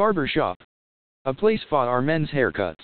Barber shop. A place for our men's haircuts.